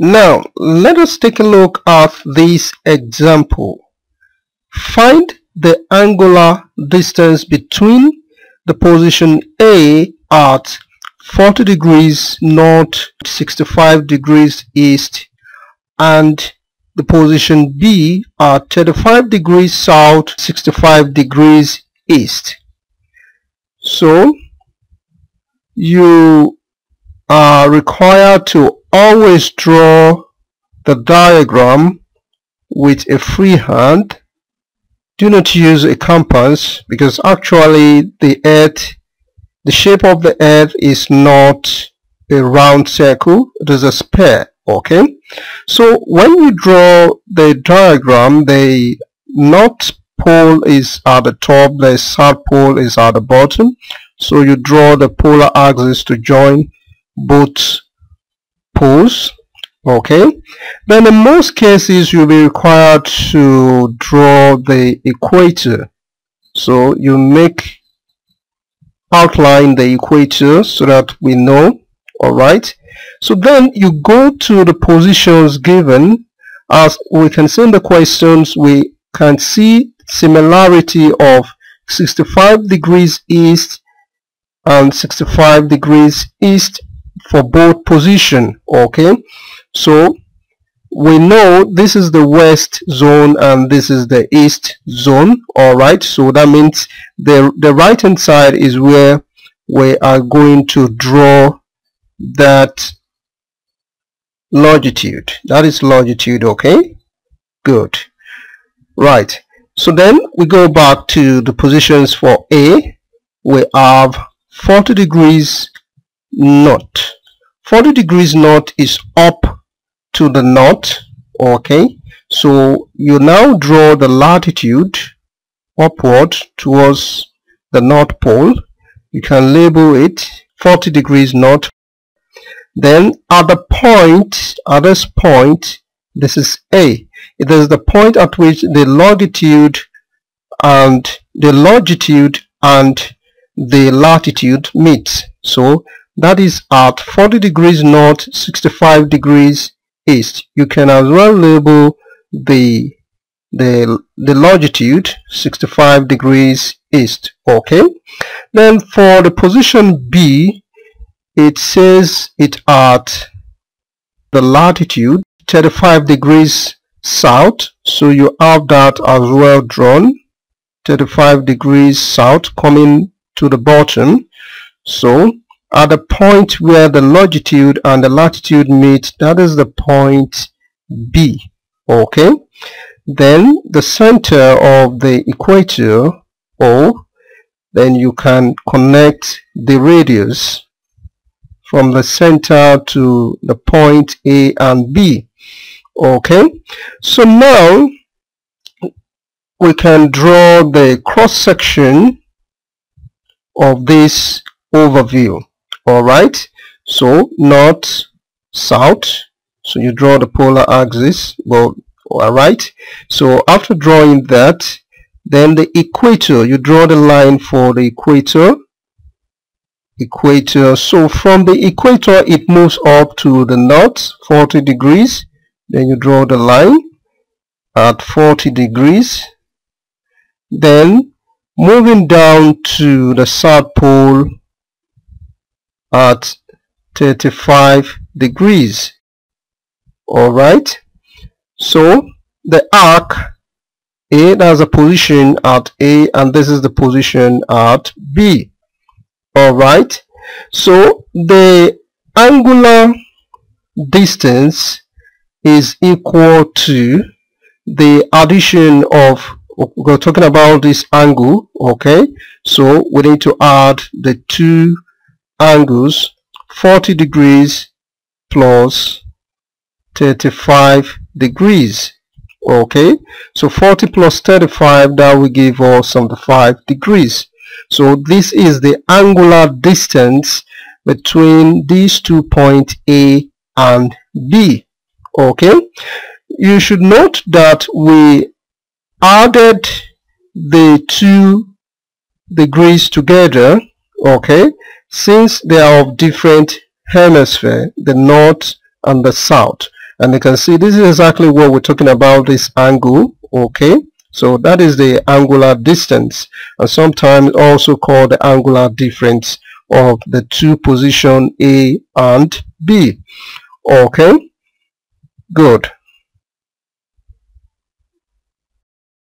Now, let us take a look at this example. Find the angular distance between the position A at 40 degrees north, 65 degrees east, and the position B at 35 degrees south, 65 degrees east. So, you are required to always draw the diagram with a free hand. Do not use a compass because actually the earth the shape of the earth is not a round circle it is a sphere okay? So when you draw the diagram the north pole is at the top the south pole is at the bottom. So you draw the polar axis to join both poles okay? Then in most cases you'll be required to draw the equator. So you make outline the equator so that we know all right? So then you go to the positions given. As we can see in the questions we can see similarity of 65 degrees east and 65 degrees east for both position okay? So we know this is the west zone and this is the east zone all right so that means the the right hand side is where we are going to draw that longitude. That is longitude okay? Good. Right. So then we go back to the positions for a. We have 40 degrees north 40 degrees north is up to the north okay? So you now draw the latitude upward towards the north pole. You can label it 40 degrees north. Then at the point at this point this is a. It is the point at which the longitude and the longitude and the latitude meet so that is at 40 degrees north 65 degrees east. You can as well label the the the longitude 65 degrees east. Okay? Then for the position b it says it at the latitude 35 degrees south. So you have that as well drawn. 35 degrees south coming to the bottom. So at the point where the longitude and the latitude meet that is the point B okay? Then the center of the equator O then you can connect the radius from the center to the point A and B okay? So now we can draw the cross section of this overview all right. So north south. So you draw the polar axis. Well all right. So after drawing that then the equator you draw the line for the equator. Equator. So from the equator it moves up to the north 40 degrees. Then you draw the line at 40 degrees. Then moving down to the south pole at 35 degrees. All right. So the arc a has a position at a and this is the position at b. All right. So the angular distance is equal to the addition of we're talking about this angle okay? So we need to add the two angles 40 degrees plus 35 degrees okay? So 40 plus 35 that will give us 75 degrees. So this is the angular distance between these two points A and B okay? You should note that we added the two degrees together okay since they are of different hemisphere the north and the south. And you can see this is exactly what we're talking about this angle okay? So that is the angular distance and sometimes also called the angular difference of the two position A and B okay? Good